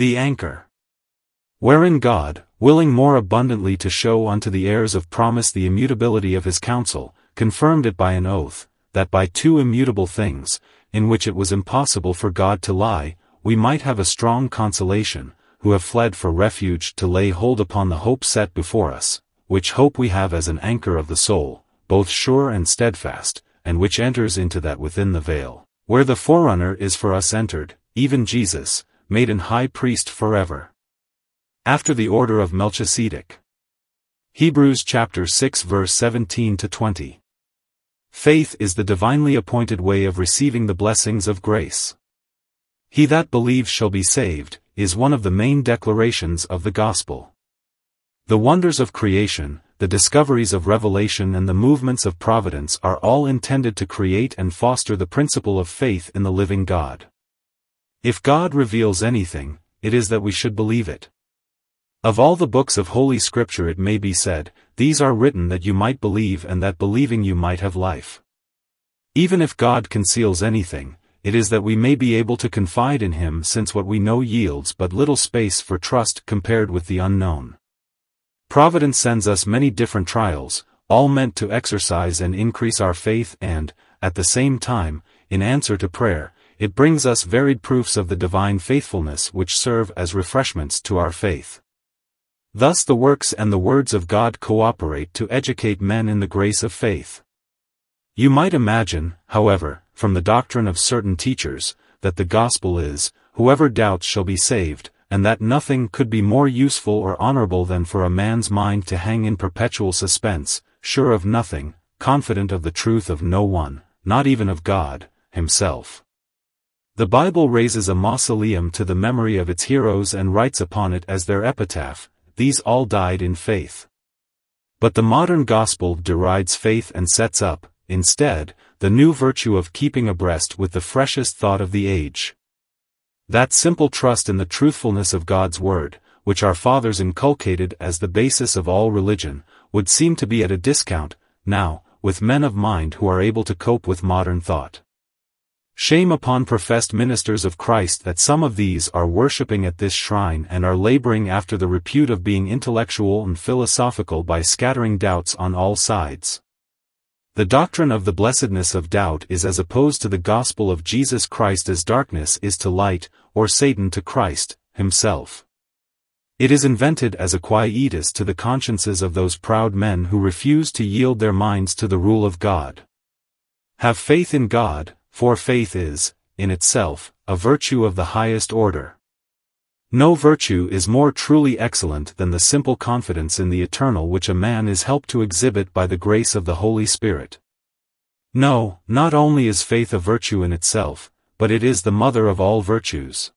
The anchor. Wherein God, willing more abundantly to show unto the heirs of promise the immutability of his counsel, confirmed it by an oath, that by two immutable things, in which it was impossible for God to lie, we might have a strong consolation, who have fled for refuge to lay hold upon the hope set before us, which hope we have as an anchor of the soul, both sure and steadfast, and which enters into that within the veil, where the forerunner is for us entered, even Jesus, made an high priest forever. After the order of Melchizedek. Hebrews chapter 6 verse 17 to 20. Faith is the divinely appointed way of receiving the blessings of grace. He that believes shall be saved, is one of the main declarations of the gospel. The wonders of creation, the discoveries of revelation and the movements of providence are all intended to create and foster the principle of faith in the living God. If God reveals anything, it is that we should believe it. Of all the books of Holy Scripture it may be said, these are written that you might believe and that believing you might have life. Even if God conceals anything, it is that we may be able to confide in Him since what we know yields but little space for trust compared with the unknown. Providence sends us many different trials, all meant to exercise and increase our faith and, at the same time, in answer to prayer, it brings us varied proofs of the divine faithfulness which serve as refreshments to our faith. Thus the works and the words of God cooperate to educate men in the grace of faith. You might imagine, however, from the doctrine of certain teachers, that the gospel is, whoever doubts shall be saved, and that nothing could be more useful or honorable than for a man's mind to hang in perpetual suspense, sure of nothing, confident of the truth of no one, not even of God, himself. The Bible raises a mausoleum to the memory of its heroes and writes upon it as their epitaph, these all died in faith. But the modern gospel derides faith and sets up, instead, the new virtue of keeping abreast with the freshest thought of the age. That simple trust in the truthfulness of God's word, which our fathers inculcated as the basis of all religion, would seem to be at a discount, now, with men of mind who are able to cope with modern thought. Shame upon professed ministers of Christ that some of these are worshipping at this shrine and are laboring after the repute of being intellectual and philosophical by scattering doubts on all sides. The doctrine of the blessedness of doubt is as opposed to the gospel of Jesus Christ as darkness is to light, or Satan to Christ, himself. It is invented as a quietus to the consciences of those proud men who refuse to yield their minds to the rule of God. Have faith in God, for faith is, in itself, a virtue of the highest order. No virtue is more truly excellent than the simple confidence in the eternal which a man is helped to exhibit by the grace of the Holy Spirit. No, not only is faith a virtue in itself, but it is the mother of all virtues.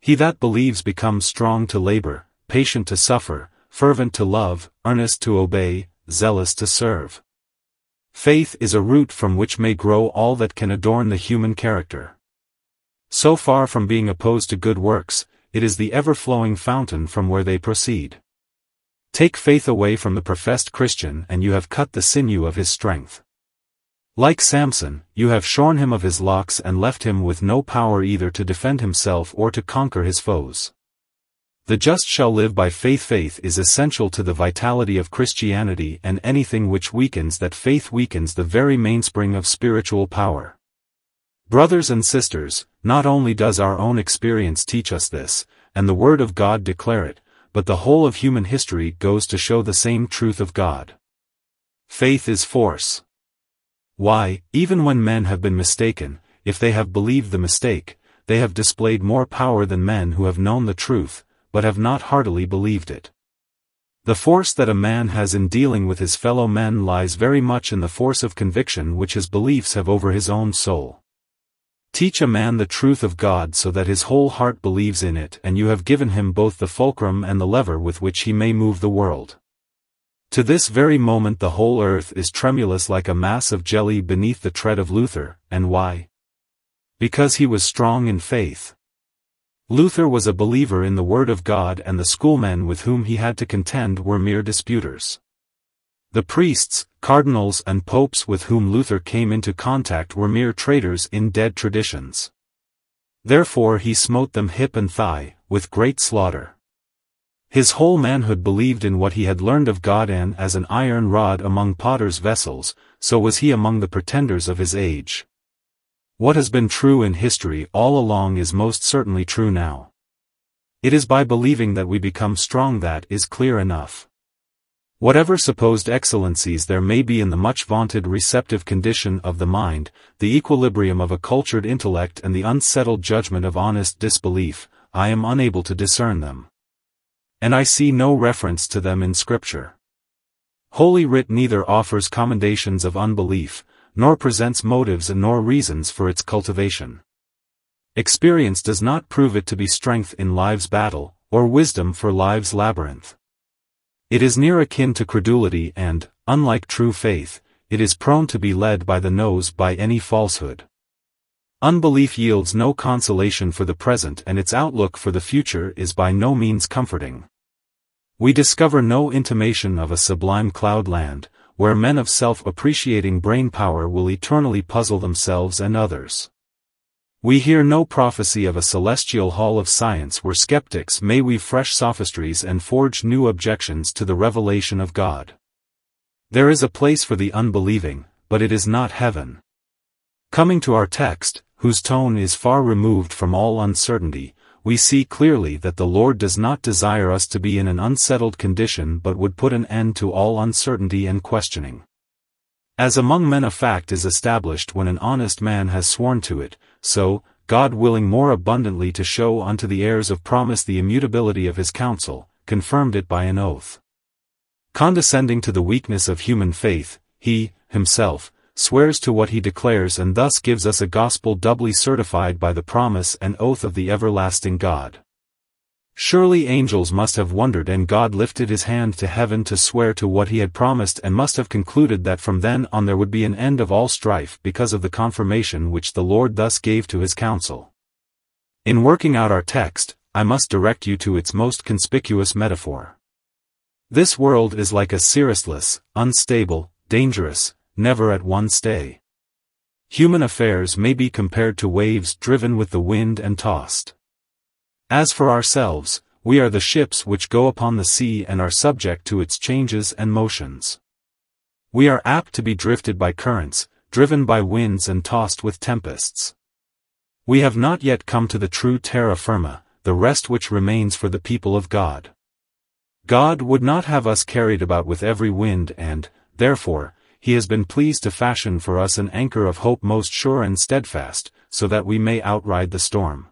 He that believes becomes strong to labor, patient to suffer, fervent to love, earnest to obey, zealous to serve. Faith is a root from which may grow all that can adorn the human character. So far from being opposed to good works, it is the ever-flowing fountain from where they proceed. Take faith away from the professed Christian and you have cut the sinew of his strength. Like Samson, you have shorn him of his locks and left him with no power either to defend himself or to conquer his foes. The just shall live by faith. Faith is essential to the vitality of Christianity and anything which weakens that faith weakens the very mainspring of spiritual power. Brothers and sisters, not only does our own experience teach us this, and the Word of God declare it, but the whole of human history goes to show the same truth of God. Faith is force. Why, even when men have been mistaken, if they have believed the mistake, they have displayed more power than men who have known the truth, but have not heartily believed it. The force that a man has in dealing with his fellow men lies very much in the force of conviction which his beliefs have over his own soul. Teach a man the truth of God so that his whole heart believes in it and you have given him both the fulcrum and the lever with which he may move the world. To this very moment the whole earth is tremulous like a mass of jelly beneath the tread of Luther, and why? Because he was strong in faith. Luther was a believer in the Word of God and the schoolmen with whom he had to contend were mere disputers. The priests, cardinals and popes with whom Luther came into contact were mere traders in dead traditions. Therefore he smote them hip and thigh, with great slaughter. His whole manhood believed in what he had learned of God and as an iron rod among potter's vessels, so was he among the pretenders of his age. What has been true in history all along is most certainly true now. It is by believing that we become strong that is clear enough. Whatever supposed excellencies there may be in the much vaunted receptive condition of the mind, the equilibrium of a cultured intellect and the unsettled judgment of honest disbelief, I am unable to discern them. And I see no reference to them in Scripture. Holy Writ neither offers commendations of unbelief, nor presents motives nor reasons for its cultivation. Experience does not prove it to be strength in life's battle, or wisdom for life's labyrinth. It is near akin to credulity and, unlike true faith, it is prone to be led by the nose by any falsehood. Unbelief yields no consolation for the present and its outlook for the future is by no means comforting. We discover no intimation of a sublime cloudland, where men of self-appreciating brain power will eternally puzzle themselves and others. We hear no prophecy of a celestial hall of science where skeptics may weave fresh sophistries and forge new objections to the revelation of God. There is a place for the unbelieving, but it is not heaven. Coming to our text, whose tone is far removed from all uncertainty, we see clearly that the Lord does not desire us to be in an unsettled condition but would put an end to all uncertainty and questioning. As among men a fact is established when an honest man has sworn to it, so, God willing more abundantly to show unto the heirs of promise the immutability of his counsel, confirmed it by an oath. Condescending to the weakness of human faith, he, himself, swears to what he declares and thus gives us a gospel doubly certified by the promise and oath of the everlasting God. Surely angels must have wondered and God lifted his hand to heaven to swear to what he had promised and must have concluded that from then on there would be an end of all strife because of the confirmation which the Lord thus gave to his counsel. In working out our text, I must direct you to its most conspicuous metaphor. This world is like a cirrusless, unstable, dangerous, never at one stay. Human affairs may be compared to waves driven with the wind and tossed. As for ourselves, we are the ships which go upon the sea and are subject to its changes and motions. We are apt to be drifted by currents, driven by winds and tossed with tempests. We have not yet come to the true terra firma, the rest which remains for the people of God. God would not have us carried about with every wind and, therefore, he has been pleased to fashion for us an anchor of hope most sure and steadfast, so that we may outride the storm.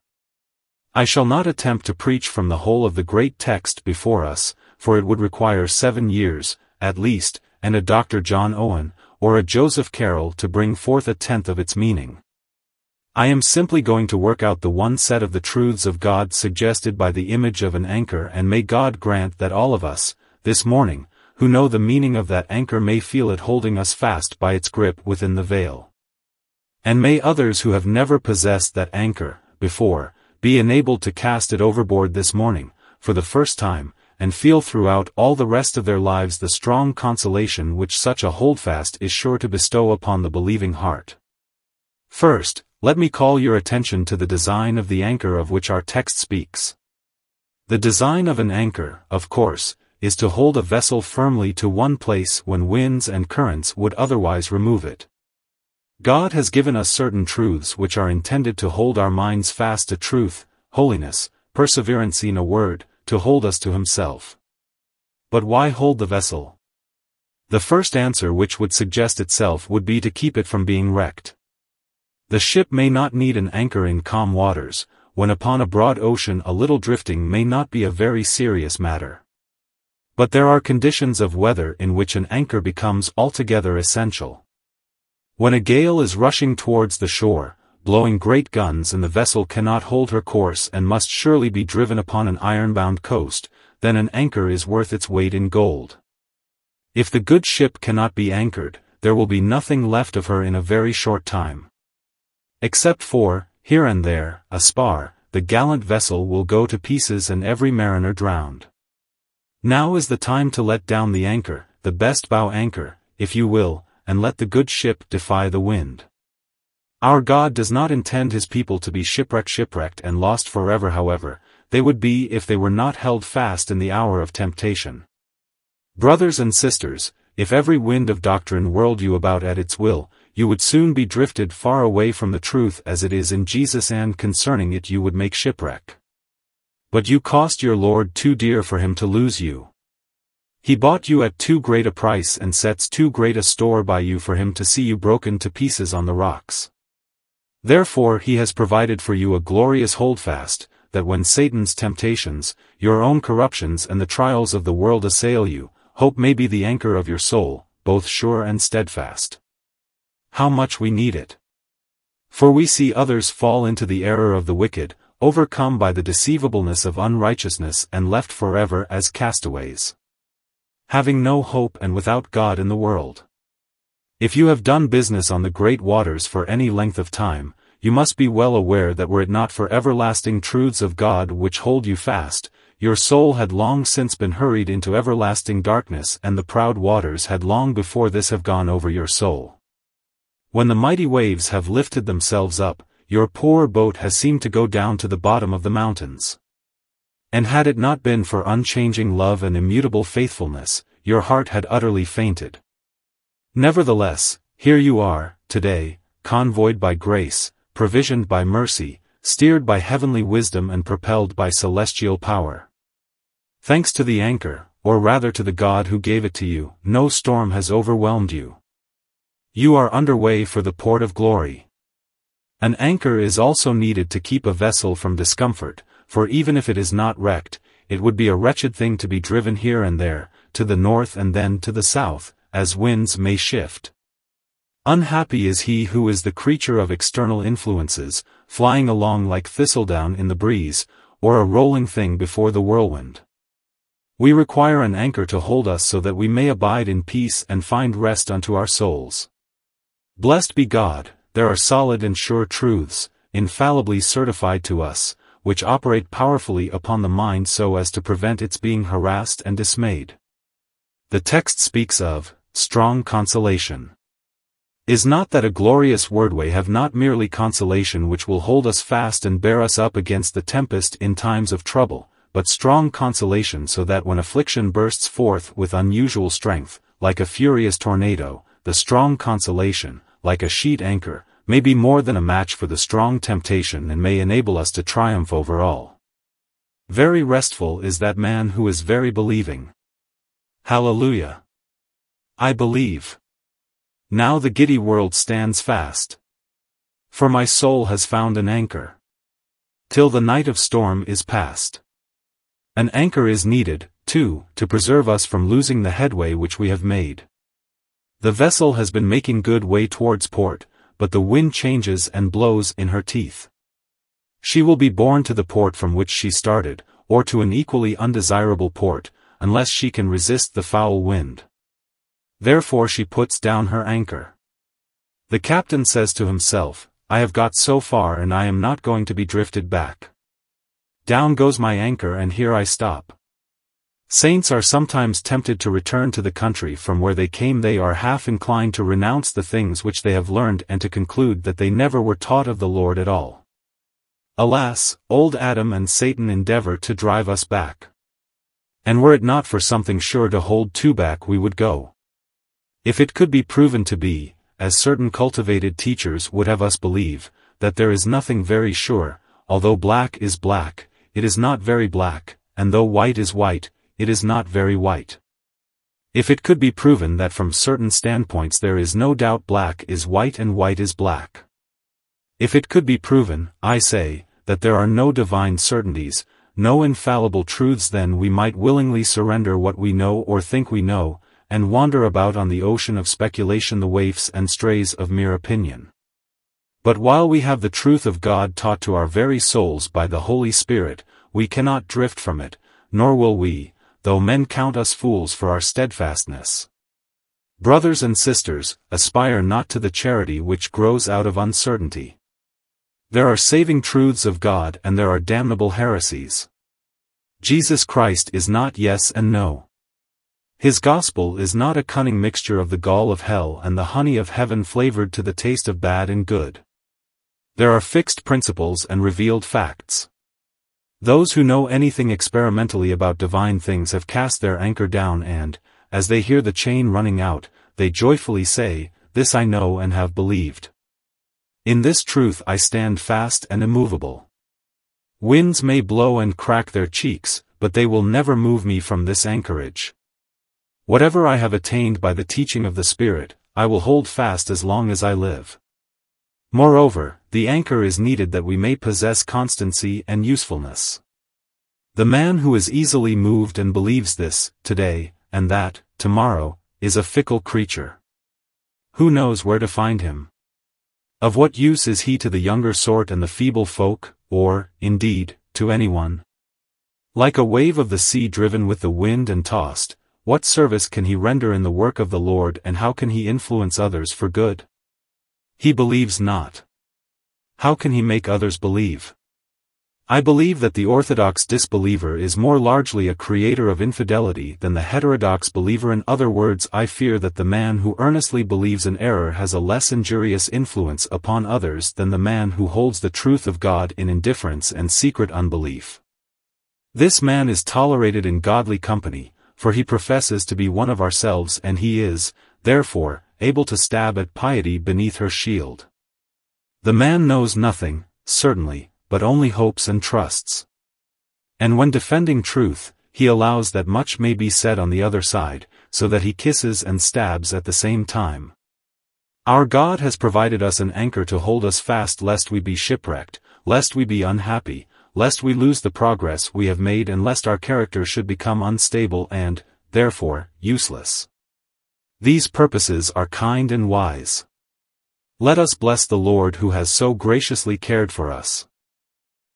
I shall not attempt to preach from the whole of the great text before us, for it would require seven years, at least, and a Dr. John Owen, or a Joseph Caryl to bring forth a tenth of its meaning. I am simply going to work out the one set of the truths of God suggested by the image of an anchor and may God grant that all of us, this morning, who know the meaning of that anchor may feel it holding us fast by its grip within the veil. And may others who have never possessed that anchor, before, be enabled to cast it overboard this morning, for the first time, and feel throughout all the rest of their lives the strong consolation which such a holdfast is sure to bestow upon the believing heart. First, let me call your attention to the design of the anchor of which our text speaks. The design of an anchor, of course, is to hold a vessel firmly to one place when winds and currents would otherwise remove it. God has given us certain truths which are intended to hold our minds fast to truth, holiness, perseverance in a word, to hold us to himself. But why hold the vessel? The first answer which would suggest itself would be to keep it from being wrecked. The ship may not need an anchor in calm waters, when upon a broad ocean a little drifting may not be a very serious matter. But there are conditions of weather in which an anchor becomes altogether essential. When a gale is rushing towards the shore, blowing great guns and the vessel cannot hold her course and must surely be driven upon an iron-bound coast, then an anchor is worth its weight in gold. If the good ship cannot be anchored, there will be nothing left of her in a very short time. Except for, here and there, a spar, the gallant vessel will go to pieces and every mariner drowned. Now is the time to let down the anchor, the best bow anchor, if you will, and let the good ship defy the wind. Our God does not intend his people to be shipwrecked shipwrecked and lost forever however, they would be if they were not held fast in the hour of temptation. Brothers and sisters, if every wind of doctrine whirled you about at its will, you would soon be drifted far away from the truth as it is in Jesus and concerning it you would make shipwreck. But you cost your Lord too dear for him to lose you. He bought you at too great a price and sets too great a store by you for him to see you broken to pieces on the rocks. Therefore he has provided for you a glorious holdfast, that when Satan's temptations, your own corruptions and the trials of the world assail you, hope may be the anchor of your soul, both sure and steadfast. How much we need it. For we see others fall into the error of the wicked, overcome by the deceivableness of unrighteousness and left forever as castaways. Having no hope and without God in the world. If you have done business on the great waters for any length of time, you must be well aware that were it not for everlasting truths of God which hold you fast, your soul had long since been hurried into everlasting darkness and the proud waters had long before this have gone over your soul. When the mighty waves have lifted themselves up, your poor boat has seemed to go down to the bottom of the mountains. And had it not been for unchanging love and immutable faithfulness, your heart had utterly fainted. Nevertheless, here you are, today, convoyed by grace, provisioned by mercy, steered by heavenly wisdom and propelled by celestial power. Thanks to the anchor, or rather to the God who gave it to you, no storm has overwhelmed you. You are underway for the port of glory. An anchor is also needed to keep a vessel from discomfort, for even if it is not wrecked, it would be a wretched thing to be driven here and there, to the north and then to the south, as winds may shift. Unhappy is he who is the creature of external influences, flying along like thistledown in the breeze, or a rolling thing before the whirlwind. We require an anchor to hold us so that we may abide in peace and find rest unto our souls. Blessed be God, there are solid and sure truths, infallibly certified to us, which operate powerfully upon the mind so as to prevent its being harassed and dismayed. The text speaks of strong consolation. Is not that a glorious wordway have not merely consolation which will hold us fast and bear us up against the tempest in times of trouble, but strong consolation so that when affliction bursts forth with unusual strength, like a furious tornado, the strong consolation, like a sheet anchor, may be more than a match for the strong temptation and may enable us to triumph over all. Very restful is that man who is very believing. Hallelujah! I believe. Now the giddy world stands fast. For my soul has found an anchor. Till the night of storm is past. An anchor is needed, too, to preserve us from losing the headway which we have made. The vessel has been making good way towards port, but the wind changes and blows in her teeth. She will be borne to the port from which she started, or to an equally undesirable port, unless she can resist the foul wind. Therefore she puts down her anchor. The captain says to himself, I have got so far and I am not going to be drifted back. Down goes my anchor and here I stop. Saints are sometimes tempted to return to the country from where they came they are half inclined to renounce the things which they have learned and to conclude that they never were taught of the Lord at all. Alas, old Adam and Satan endeavor to drive us back. And were it not for something sure to hold two back we would go. If it could be proven to be, as certain cultivated teachers would have us believe, that there is nothing very sure, although black is black, it is not very black, and though white is white, it is not very white. If it could be proven that from certain standpoints there is no doubt black is white and white is black. If it could be proven, I say, that there are no divine certainties, no infallible truths then we might willingly surrender what we know or think we know, and wander about on the ocean of speculation the waifs and strays of mere opinion. But while we have the truth of God taught to our very souls by the Holy Spirit, we cannot drift from it, nor will we, though men count us fools for our steadfastness. Brothers and sisters, aspire not to the charity which grows out of uncertainty. There are saving truths of God and there are damnable heresies. Jesus Christ is not yes and no. His gospel is not a cunning mixture of the gall of hell and the honey of heaven flavored to the taste of bad and good. There are fixed principles and revealed facts. Those who know anything experimentally about divine things have cast their anchor down and, as they hear the chain running out, they joyfully say, This I know and have believed. In this truth I stand fast and immovable. Winds may blow and crack their cheeks, but they will never move me from this anchorage. Whatever I have attained by the teaching of the Spirit, I will hold fast as long as I live. Moreover, the anchor is needed that we may possess constancy and usefulness. The man who is easily moved and believes this, today, and that, tomorrow, is a fickle creature. Who knows where to find him? Of what use is he to the younger sort and the feeble folk, or, indeed, to anyone? Like a wave of the sea driven with the wind and tossed, what service can he render in the work of the Lord and how can he influence others for good? He believes not. How can he make others believe? I believe that the orthodox disbeliever is more largely a creator of infidelity than the heterodox believer in other words I fear that the man who earnestly believes in error has a less injurious influence upon others than the man who holds the truth of God in indifference and secret unbelief. This man is tolerated in godly company, for he professes to be one of ourselves and he is, therefore, able to stab at piety beneath her shield. The man knows nothing, certainly, but only hopes and trusts. And when defending truth, he allows that much may be said on the other side, so that he kisses and stabs at the same time. Our God has provided us an anchor to hold us fast lest we be shipwrecked, lest we be unhappy, lest we lose the progress we have made and lest our character should become unstable and, therefore, useless. These purposes are kind and wise. Let us bless the Lord who has so graciously cared for us.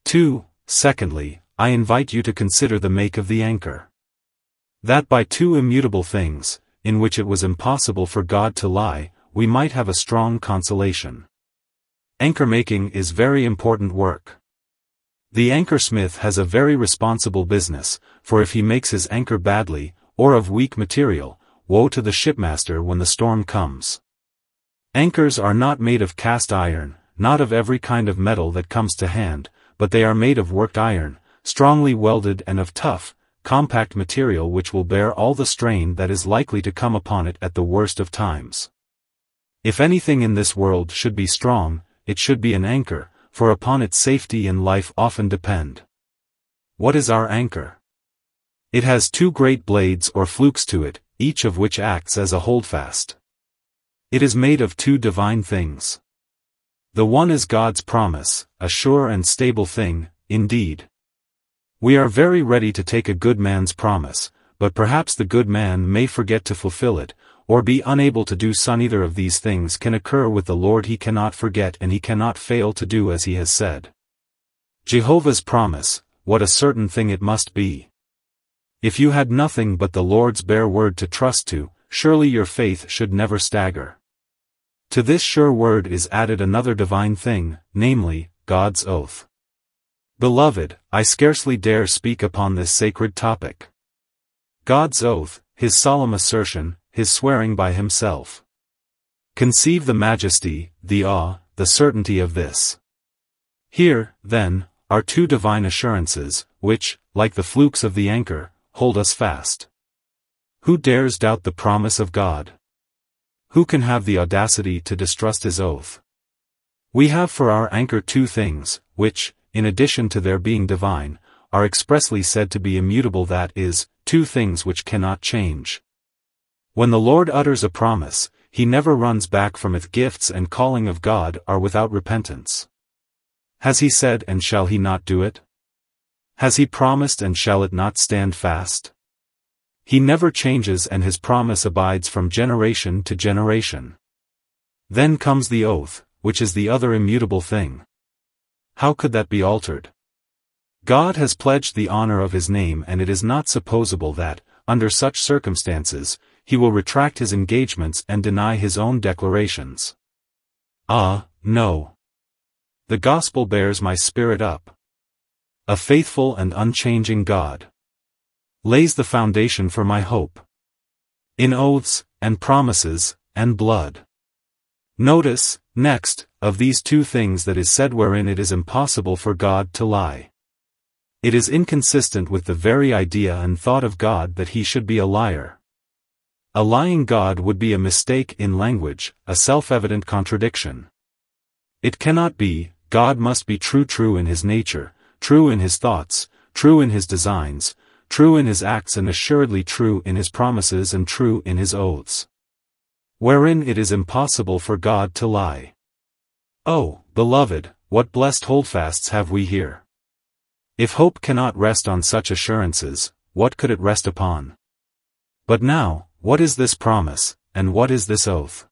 2. Secondly, I invite you to consider the make of the anchor. That by two immutable things, in which it was impossible for God to lie, we might have a strong consolation. Anchor making is very important work. The anchor smith has a very responsible business, for if he makes his anchor badly, or of weak material, woe to the shipmaster when the storm comes. Anchors are not made of cast iron, not of every kind of metal that comes to hand, but they are made of worked iron, strongly welded and of tough, compact material which will bear all the strain that is likely to come upon it at the worst of times. If anything in this world should be strong, it should be an anchor, for upon its safety and life often depend. What is our anchor? It has two great blades or flukes to it, each of which acts as a holdfast. It is made of two divine things. The one is God's promise, a sure and stable thing, indeed. We are very ready to take a good man's promise, but perhaps the good man may forget to fulfill it, or be unable to do so neither of these things can occur with the Lord he cannot forget and he cannot fail to do as he has said. Jehovah's promise, what a certain thing it must be. If you had nothing but the Lord's bare word to trust to, surely your faith should never stagger. To this sure word is added another divine thing, namely, God's oath. Beloved, I scarcely dare speak upon this sacred topic. God's oath, his solemn assertion, his swearing by himself. Conceive the majesty, the awe, the certainty of this. Here, then, are two divine assurances, which, like the flukes of the anchor, hold us fast. Who dares doubt the promise of God? Who can have the audacity to distrust his oath? We have for our anchor two things, which, in addition to their being divine, are expressly said to be immutable that is, two things which cannot change. When the Lord utters a promise, he never runs back from it gifts and calling of God are without repentance. Has he said and shall he not do it? Has he promised and shall it not stand fast? He never changes and his promise abides from generation to generation. Then comes the oath, which is the other immutable thing. How could that be altered? God has pledged the honor of his name and it is not supposable that, under such circumstances, he will retract his engagements and deny his own declarations. Ah, no. The gospel bears my spirit up. A faithful and unchanging God lays the foundation for my hope. In oaths, and promises, and blood. Notice, next, of these two things that is said wherein it is impossible for God to lie. It is inconsistent with the very idea and thought of God that he should be a liar. A lying God would be a mistake in language, a self-evident contradiction. It cannot be, God must be true true in his nature, true in his thoughts, true in his designs, true in his acts and assuredly true in his promises and true in his oaths. Wherein it is impossible for God to lie. Oh, beloved, what blessed holdfasts have we here! If hope cannot rest on such assurances, what could it rest upon? But now, what is this promise, and what is this oath?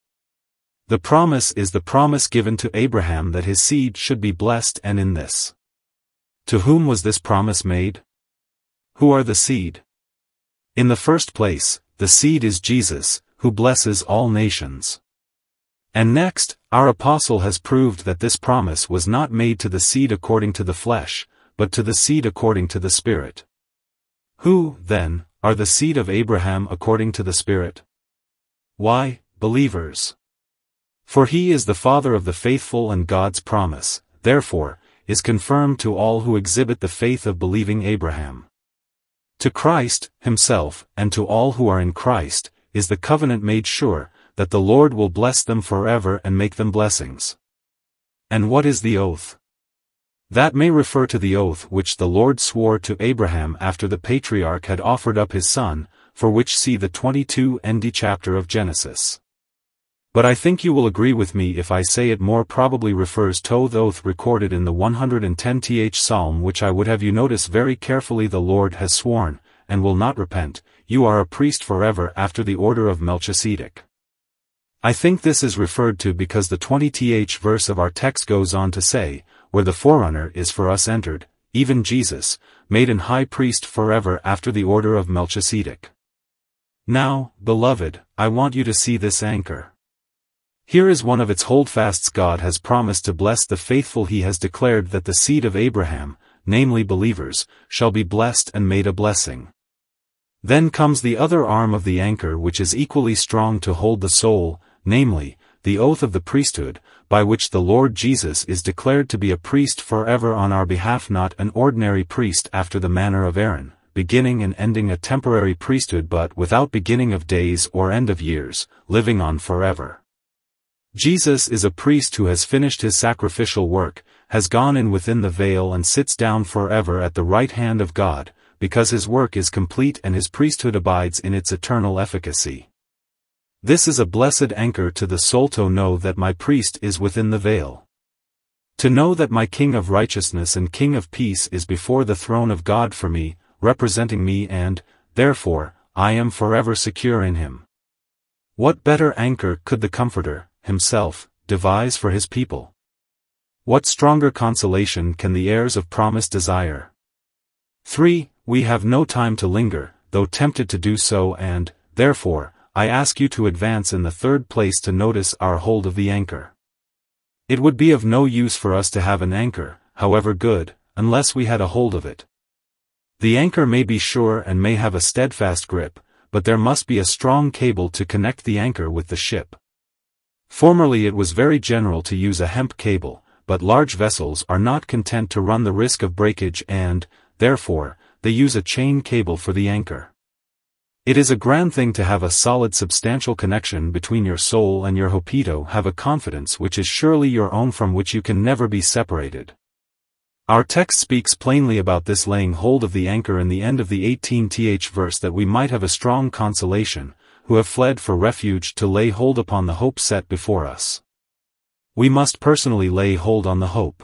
The promise is the promise given to Abraham that his seed should be blessed and in this. To whom was this promise made? Who are the seed? In the first place, the seed is Jesus, who blesses all nations. And next, our apostle has proved that this promise was not made to the seed according to the flesh, but to the seed according to the Spirit. Who, then, are the seed of Abraham according to the Spirit? Why, believers. For he is the father of the faithful and God's promise, therefore, is confirmed to all who exhibit the faith of believing Abraham. To Christ, himself, and to all who are in Christ, is the covenant made sure, that the Lord will bless them forever and make them blessings. And what is the oath? That may refer to the oath which the Lord swore to Abraham after the patriarch had offered up his son, for which see the 22 nd chapter of Genesis. But I think you will agree with me if I say it more probably refers to the oath recorded in the 110th Psalm which I would have you notice very carefully the Lord has sworn, and will not repent, you are a priest forever after the order of Melchizedek. I think this is referred to because the 20th verse of our text goes on to say, where the forerunner is for us entered, even Jesus, made an high priest forever after the order of Melchizedek. Now, beloved, I want you to see this anchor. Here is one of its holdfasts God has promised to bless the faithful he has declared that the seed of Abraham, namely believers, shall be blessed and made a blessing. Then comes the other arm of the anchor which is equally strong to hold the soul, namely, the oath of the priesthood, by which the Lord Jesus is declared to be a priest forever on our behalf not an ordinary priest after the manner of Aaron, beginning and ending a temporary priesthood but without beginning of days or end of years, living on forever. Jesus is a priest who has finished his sacrificial work, has gone in within the veil and sits down forever at the right hand of God, because his work is complete and his priesthood abides in its eternal efficacy. This is a blessed anchor to the soul to know that my priest is within the veil. To know that my King of righteousness and King of peace is before the throne of God for me, representing me and, therefore, I am forever secure in him. What better anchor could the Comforter, himself, devise for his people? What stronger consolation can the heirs of promise desire? 3. We have no time to linger, though tempted to do so and, therefore, I ask you to advance in the third place to notice our hold of the anchor. It would be of no use for us to have an anchor, however good, unless we had a hold of it. The anchor may be sure and may have a steadfast grip, but there must be a strong cable to connect the anchor with the ship. Formerly it was very general to use a hemp cable, but large vessels are not content to run the risk of breakage and, therefore, they use a chain cable for the anchor. It is a grand thing to have a solid substantial connection between your soul and your hopito have a confidence which is surely your own from which you can never be separated. Our text speaks plainly about this laying hold of the anchor in the end of the 18th verse that we might have a strong consolation, who have fled for refuge to lay hold upon the hope set before us. We must personally lay hold on the hope.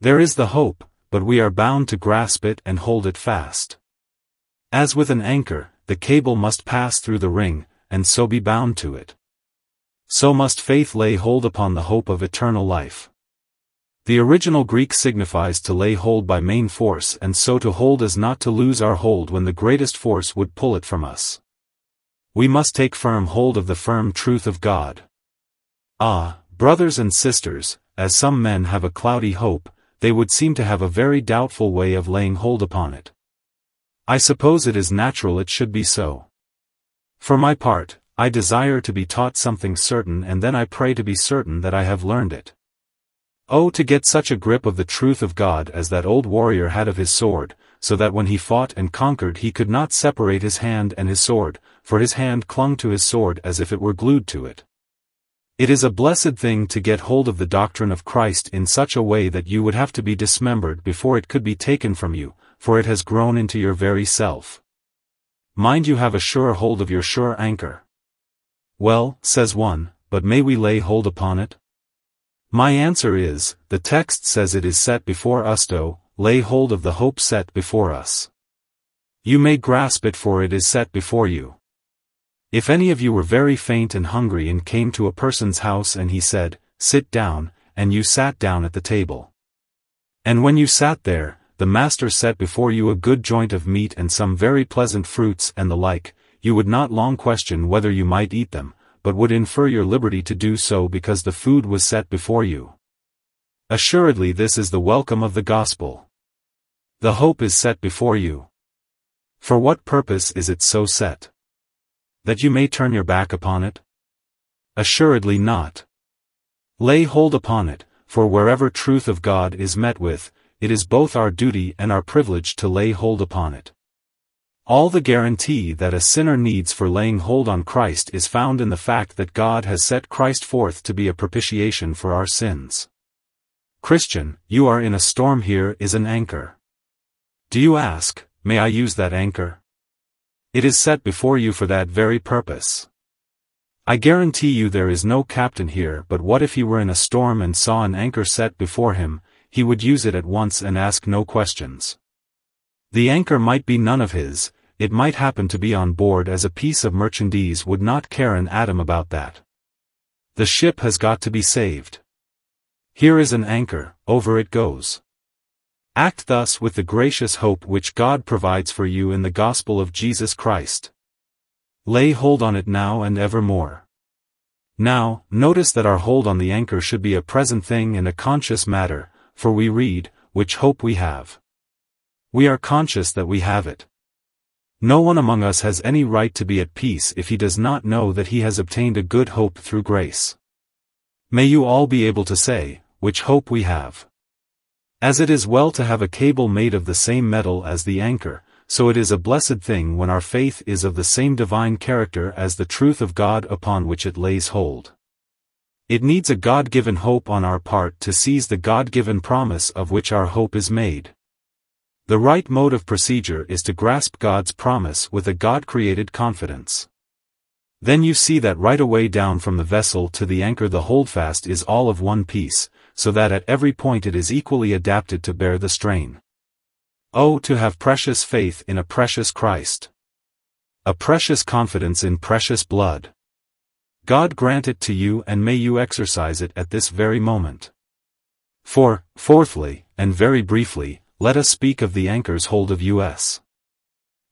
There is the hope, but we are bound to grasp it and hold it fast. As with an anchor, the cable must pass through the ring, and so be bound to it. So must faith lay hold upon the hope of eternal life. The original Greek signifies to lay hold by main force and so to hold as not to lose our hold when the greatest force would pull it from us. We must take firm hold of the firm truth of God. Ah, brothers and sisters, as some men have a cloudy hope, they would seem to have a very doubtful way of laying hold upon it. I suppose it is natural it should be so. For my part, I desire to be taught something certain and then I pray to be certain that I have learned it. Oh to get such a grip of the truth of God as that old warrior had of his sword, so that when he fought and conquered he could not separate his hand and his sword, for his hand clung to his sword as if it were glued to it. It is a blessed thing to get hold of the doctrine of Christ in such a way that you would have to be dismembered before it could be taken from you, for it has grown into your very self. Mind you have a sure hold of your sure anchor. Well, says one, but may we lay hold upon it? My answer is, the text says it is set before us to, lay hold of the hope set before us. You may grasp it for it is set before you. If any of you were very faint and hungry and came to a person's house and he said, Sit down, and you sat down at the table. And when you sat there, the master set before you a good joint of meat and some very pleasant fruits and the like, you would not long question whether you might eat them, but would infer your liberty to do so because the food was set before you. Assuredly this is the welcome of the gospel. The hope is set before you. For what purpose is it so set? That you may turn your back upon it? Assuredly not. Lay hold upon it, for wherever truth of God is met with, it is both our duty and our privilege to lay hold upon it. All the guarantee that a sinner needs for laying hold on Christ is found in the fact that God has set Christ forth to be a propitiation for our sins. Christian, you are in a storm here is an anchor. Do you ask, may I use that anchor? It is set before you for that very purpose. I guarantee you there is no captain here but what if he were in a storm and saw an anchor set before him, he would use it at once and ask no questions. The anchor might be none of his, it might happen to be on board as a piece of merchandise would not care an atom about that. The ship has got to be saved. Here is an anchor, over it goes. Act thus with the gracious hope which God provides for you in the gospel of Jesus Christ. Lay hold on it now and evermore. Now, notice that our hold on the anchor should be a present thing and a conscious matter, for we read, which hope we have. We are conscious that we have it. No one among us has any right to be at peace if he does not know that he has obtained a good hope through grace. May you all be able to say, which hope we have. As it is well to have a cable made of the same metal as the anchor, so it is a blessed thing when our faith is of the same divine character as the truth of God upon which it lays hold. It needs a God-given hope on our part to seize the God-given promise of which our hope is made. The right mode of procedure is to grasp God's promise with a God-created confidence. Then you see that right away down from the vessel to the anchor the holdfast is all of one piece, so that at every point it is equally adapted to bear the strain. Oh, to have precious faith in a precious Christ! A precious confidence in precious blood. God grant it to you and may you exercise it at this very moment. For, fourthly, and very briefly, let us speak of the anchor's hold of U.S.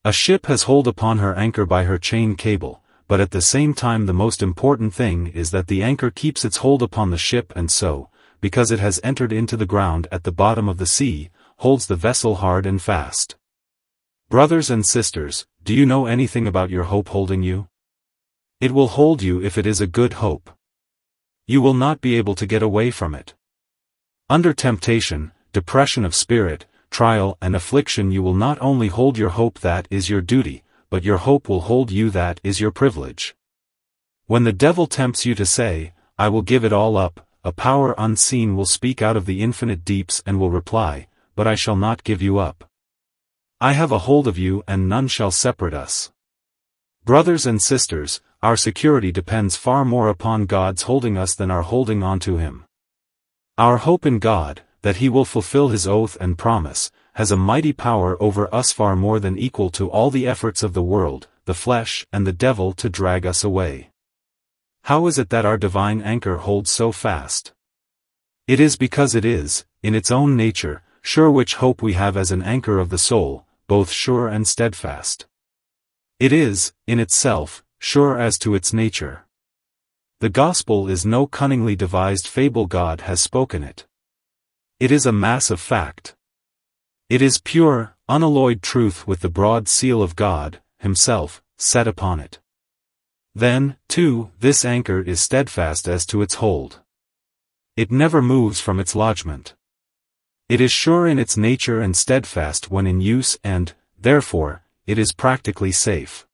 A ship has hold upon her anchor by her chain cable, but at the same time the most important thing is that the anchor keeps its hold upon the ship and so, because it has entered into the ground at the bottom of the sea, holds the vessel hard and fast. Brothers and sisters, do you know anything about your hope holding you? It will hold you if it is a good hope. You will not be able to get away from it. Under temptation, depression of spirit, trial and affliction you will not only hold your hope that is your duty, but your hope will hold you that is your privilege. When the devil tempts you to say, I will give it all up, a power unseen will speak out of the infinite deeps and will reply, but I shall not give you up. I have a hold of you and none shall separate us. Brothers and sisters, our security depends far more upon God's holding us than our holding on to Him. Our hope in God, that he will fulfill his oath and promise, has a mighty power over us far more than equal to all the efforts of the world, the flesh and the devil to drag us away. How is it that our divine anchor holds so fast? It is because it is, in its own nature, sure which hope we have as an anchor of the soul, both sure and steadfast. It is, in itself, sure as to its nature. The gospel is no cunningly devised fable God has spoken it. It is a mass of fact. It is pure, unalloyed truth with the broad seal of God, Himself, set upon it. Then, too, this anchor is steadfast as to its hold. It never moves from its lodgment. It is sure in its nature and steadfast when in use and, therefore, it is practically safe.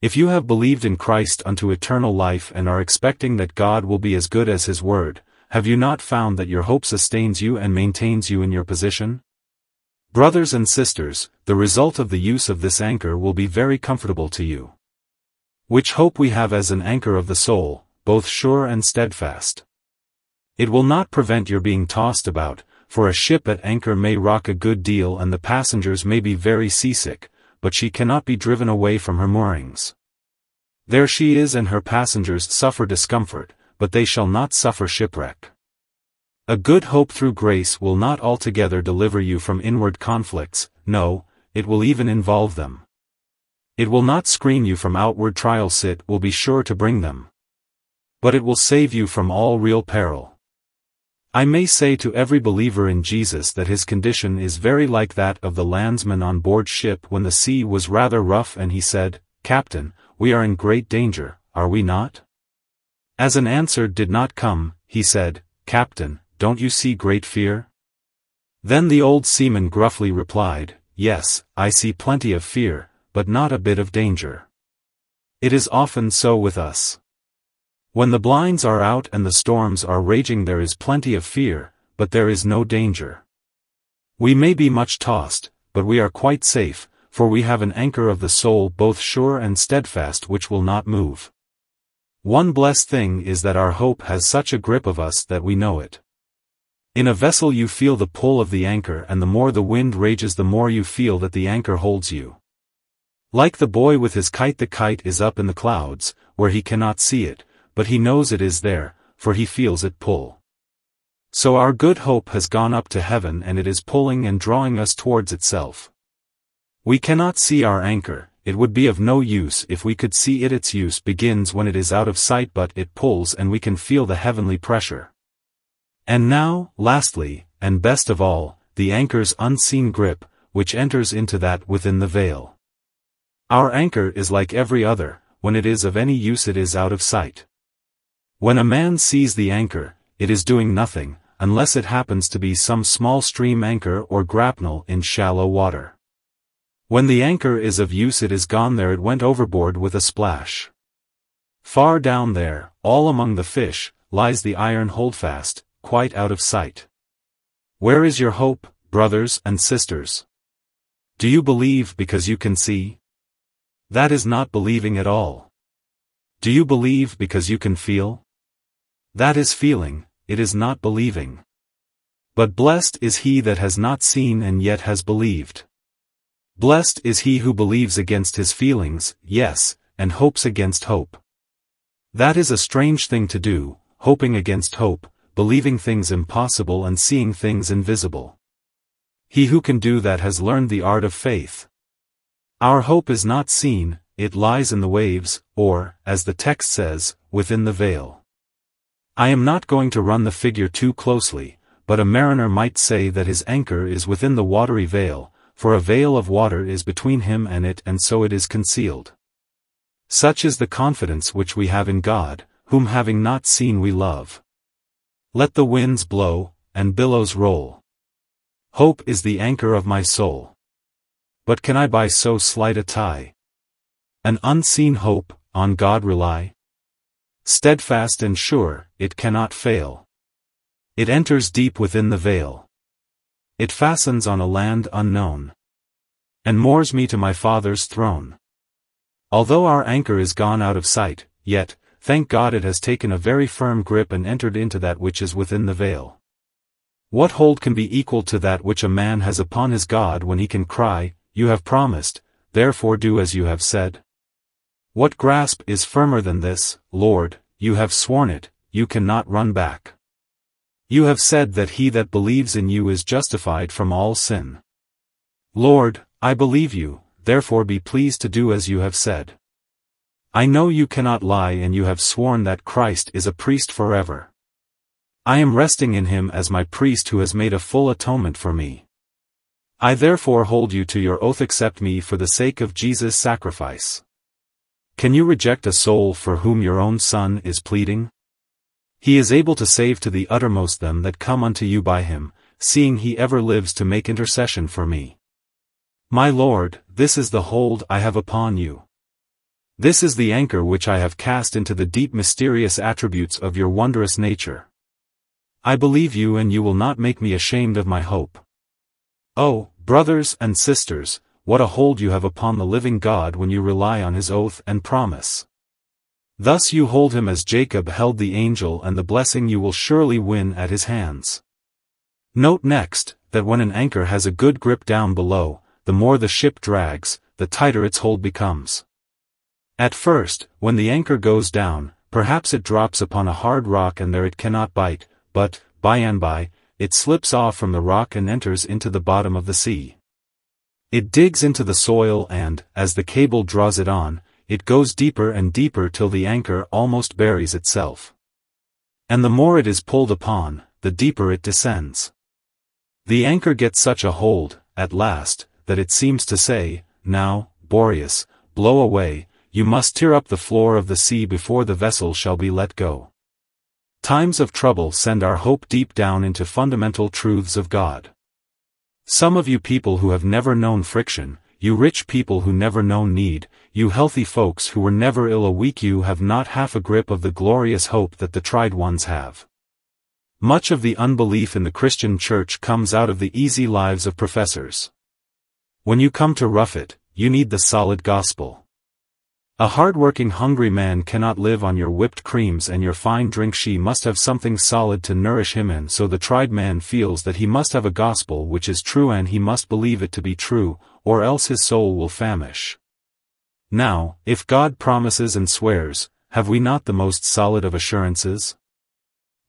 If you have believed in Christ unto eternal life and are expecting that God will be as good as His word, have you not found that your hope sustains you and maintains you in your position? Brothers and sisters, the result of the use of this anchor will be very comfortable to you. Which hope we have as an anchor of the soul, both sure and steadfast. It will not prevent your being tossed about, for a ship at anchor may rock a good deal and the passengers may be very seasick, but she cannot be driven away from her moorings. There she is and her passengers suffer discomfort, but they shall not suffer shipwreck. A good hope through grace will not altogether deliver you from inward conflicts, no, it will even involve them. It will not screen you from outward trials it will be sure to bring them. But it will save you from all real peril. I may say to every believer in Jesus that his condition is very like that of the landsman on board ship when the sea was rather rough and he said, Captain, we are in great danger, are we not? As an answer did not come, he said, Captain, don't you see great fear? Then the old seaman gruffly replied, Yes, I see plenty of fear, but not a bit of danger. It is often so with us. When the blinds are out and the storms are raging there is plenty of fear, but there is no danger. We may be much tossed, but we are quite safe, for we have an anchor of the soul both sure and steadfast which will not move. One blessed thing is that our hope has such a grip of us that we know it. In a vessel you feel the pull of the anchor and the more the wind rages the more you feel that the anchor holds you. Like the boy with his kite the kite is up in the clouds, where he cannot see it, but he knows it is there, for he feels it pull. So our good hope has gone up to heaven and it is pulling and drawing us towards itself. We cannot see our anchor, it would be of no use if we could see it its use begins when it is out of sight but it pulls and we can feel the heavenly pressure. And now, lastly, and best of all, the anchor's unseen grip, which enters into that within the veil. Our anchor is like every other, when it is of any use it is out of sight. When a man sees the anchor, it is doing nothing, unless it happens to be some small stream anchor or grapnel in shallow water. When the anchor is of use it is gone there it went overboard with a splash. Far down there, all among the fish, lies the iron holdfast, quite out of sight. Where is your hope, brothers and sisters? Do you believe because you can see? That is not believing at all. Do you believe because you can feel? That is feeling, it is not believing. But blessed is he that has not seen and yet has believed. Blessed is he who believes against his feelings, yes, and hopes against hope. That is a strange thing to do, hoping against hope, believing things impossible and seeing things invisible. He who can do that has learned the art of faith. Our hope is not seen, it lies in the waves, or, as the text says, within the veil. I am not going to run the figure too closely, but a mariner might say that his anchor is within the watery veil, for a veil of water is between him and it and so it is concealed. Such is the confidence which we have in God, whom having not seen we love. Let the winds blow, and billows roll. Hope is the anchor of my soul. But can I by so slight a tie? An unseen hope, on God rely? Steadfast and sure, it cannot fail. It enters deep within the veil. It fastens on a land unknown. And moors me to my Father's throne. Although our anchor is gone out of sight, yet, Thank God it has taken a very firm grip and entered into that which is within the veil. What hold can be equal to that which a man has upon his God when he can cry, You have promised, therefore do as you have said? What grasp is firmer than this, Lord, you have sworn it, you cannot run back. You have said that he that believes in you is justified from all sin. Lord, I believe you, therefore be pleased to do as you have said. I know you cannot lie and you have sworn that Christ is a priest forever. I am resting in him as my priest who has made a full atonement for me. I therefore hold you to your oath accept me for the sake of Jesus' sacrifice. Can you reject a soul for whom your own son is pleading? He is able to save to the uttermost them that come unto you by him, seeing he ever lives to make intercession for me. My Lord, this is the hold I have upon you. This is the anchor which I have cast into the deep mysterious attributes of your wondrous nature. I believe you and you will not make me ashamed of my hope. Oh, brothers and sisters, what a hold you have upon the living God when you rely on his oath and promise. Thus you hold him as Jacob held the angel and the blessing you will surely win at his hands. Note next, that when an anchor has a good grip down below, the more the ship drags, the tighter its hold becomes. At first, when the anchor goes down, perhaps it drops upon a hard rock and there it cannot bite, but, by and by, it slips off from the rock and enters into the bottom of the sea. It digs into the soil and, as the cable draws it on, it goes deeper and deeper till the anchor almost buries itself. And the more it is pulled upon, the deeper it descends. The anchor gets such a hold, at last, that it seems to say, Now, Boreas, blow away, you must tear up the floor of the sea before the vessel shall be let go. Times of trouble send our hope deep down into fundamental truths of God. Some of you people who have never known friction, you rich people who never know need, you healthy folks who were never ill a week you have not half a grip of the glorious hope that the tried ones have. Much of the unbelief in the Christian church comes out of the easy lives of professors. When you come to rough it, you need the solid gospel. A hard-working hungry man cannot live on your whipped creams and your fine drink she must have something solid to nourish him and so the tried man feels that he must have a gospel which is true and he must believe it to be true, or else his soul will famish. Now, if God promises and swears, have we not the most solid of assurances?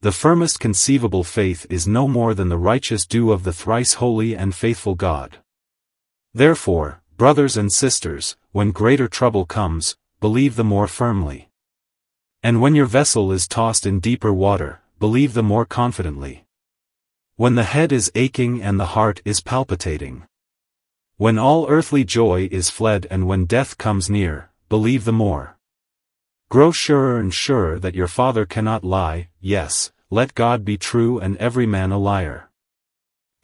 The firmest conceivable faith is no more than the righteous due of the thrice holy and faithful God. Therefore, brothers and sisters, when greater trouble comes, believe the more firmly. And when your vessel is tossed in deeper water, believe the more confidently. When the head is aching and the heart is palpitating. When all earthly joy is fled and when death comes near, believe the more. Grow surer and surer that your Father cannot lie, yes, let God be true and every man a liar.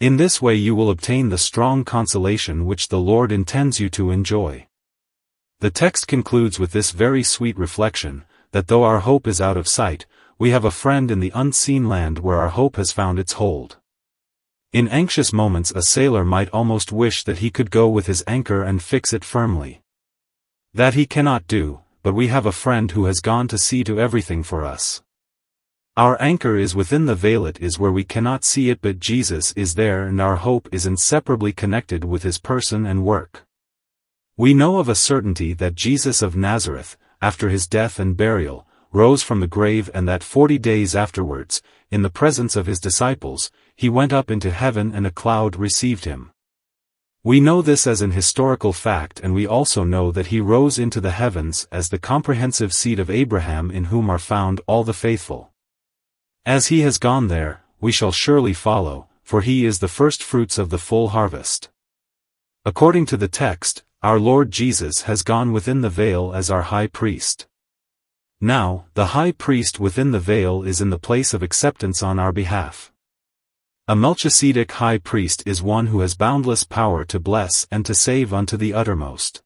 In this way you will obtain the strong consolation which the Lord intends you to enjoy. The text concludes with this very sweet reflection, that though our hope is out of sight, we have a friend in the unseen land where our hope has found its hold. In anxious moments a sailor might almost wish that he could go with his anchor and fix it firmly. That he cannot do, but we have a friend who has gone to sea to everything for us. Our anchor is within the veil it is where we cannot see it but Jesus is there and our hope is inseparably connected with his person and work. We know of a certainty that Jesus of Nazareth, after his death and burial, rose from the grave and that forty days afterwards, in the presence of his disciples, he went up into heaven and a cloud received him. We know this as an historical fact and we also know that he rose into the heavens as the comprehensive seed of Abraham in whom are found all the faithful. As he has gone there, we shall surely follow, for he is the first fruits of the full harvest. According to the text, our Lord Jesus has gone within the veil as our high priest. Now, the high priest within the veil is in the place of acceptance on our behalf. A Melchizedek high priest is one who has boundless power to bless and to save unto the uttermost.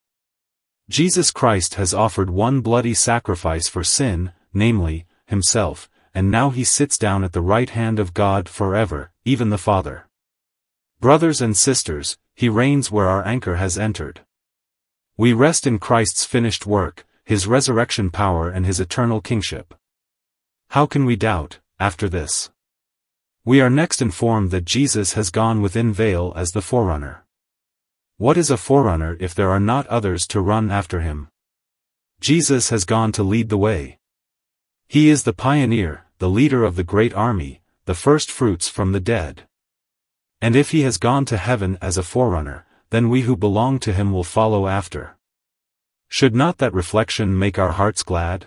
Jesus Christ has offered one bloody sacrifice for sin, namely, himself, and now he sits down at the right hand of God forever, even the Father. Brothers and sisters, he reigns where our anchor has entered. We rest in Christ's finished work, his resurrection power and his eternal kingship. How can we doubt, after this? We are next informed that Jesus has gone within veil as the forerunner. What is a forerunner if there are not others to run after him? Jesus has gone to lead the way. He is the pioneer, the leader of the great army, the first fruits from the dead. And if he has gone to heaven as a forerunner, then we who belong to him will follow after. Should not that reflection make our hearts glad?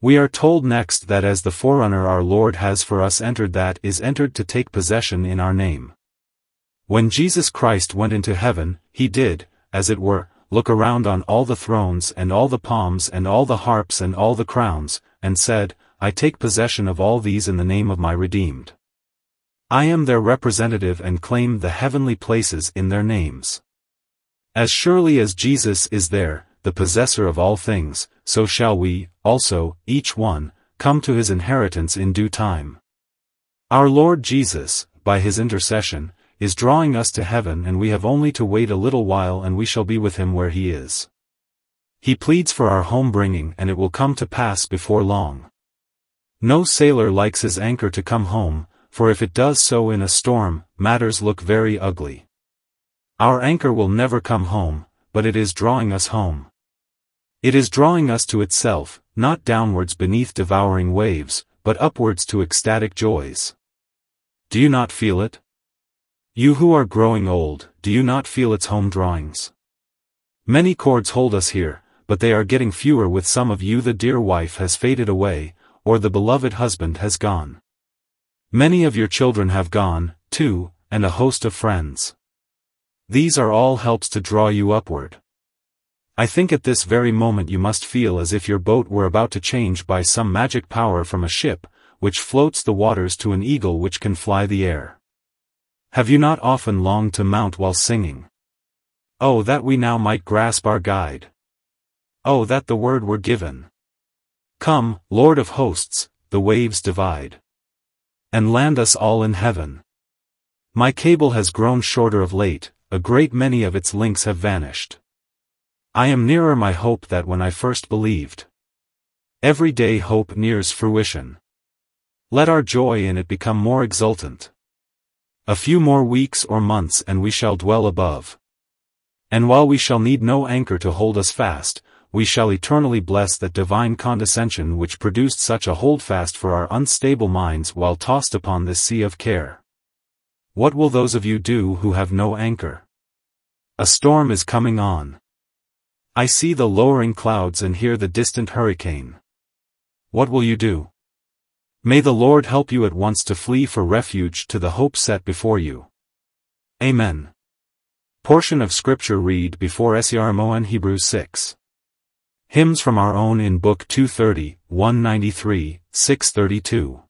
We are told next that as the forerunner our Lord has for us entered that is entered to take possession in our name. When Jesus Christ went into heaven, he did, as it were, look around on all the thrones and all the palms and all the harps and all the crowns, and said, I take possession of all these in the name of my redeemed. I am their representative and claim the heavenly places in their names. As surely as Jesus is there, the possessor of all things, so shall we, also, each one, come to his inheritance in due time. Our Lord Jesus, by his intercession, is drawing us to heaven and we have only to wait a little while and we shall be with him where he is. He pleads for our home bringing and it will come to pass before long. No sailor likes his anchor to come home, for if it does so in a storm, matters look very ugly. Our anchor will never come home, but it is drawing us home. It is drawing us to itself, not downwards beneath devouring waves, but upwards to ecstatic joys. Do you not feel it? You who are growing old, do you not feel its home drawings? Many cords hold us here, but they are getting fewer with some of you the dear wife has faded away, or the beloved husband has gone. Many of your children have gone, too, and a host of friends. These are all helps to draw you upward. I think at this very moment you must feel as if your boat were about to change by some magic power from a ship, which floats the waters to an eagle which can fly the air. Have you not often longed to mount while singing? Oh that we now might grasp our guide. Oh that the word were given. Come, Lord of hosts, the waves divide and land us all in heaven. My cable has grown shorter of late, a great many of its links have vanished. I am nearer my hope that when I first believed. Every day hope nears fruition. Let our joy in it become more exultant. A few more weeks or months and we shall dwell above. And while we shall need no anchor to hold us fast, we shall eternally bless that divine condescension which produced such a holdfast for our unstable minds while tossed upon this sea of care. What will those of you do who have no anchor? A storm is coming on. I see the lowering clouds and hear the distant hurricane. What will you do? May the Lord help you at once to flee for refuge to the hope set before you. Amen. Portion of Scripture read before Esarmoen Hebrews 6. Hymns from Our Own Hymn Book 230, 193, 632.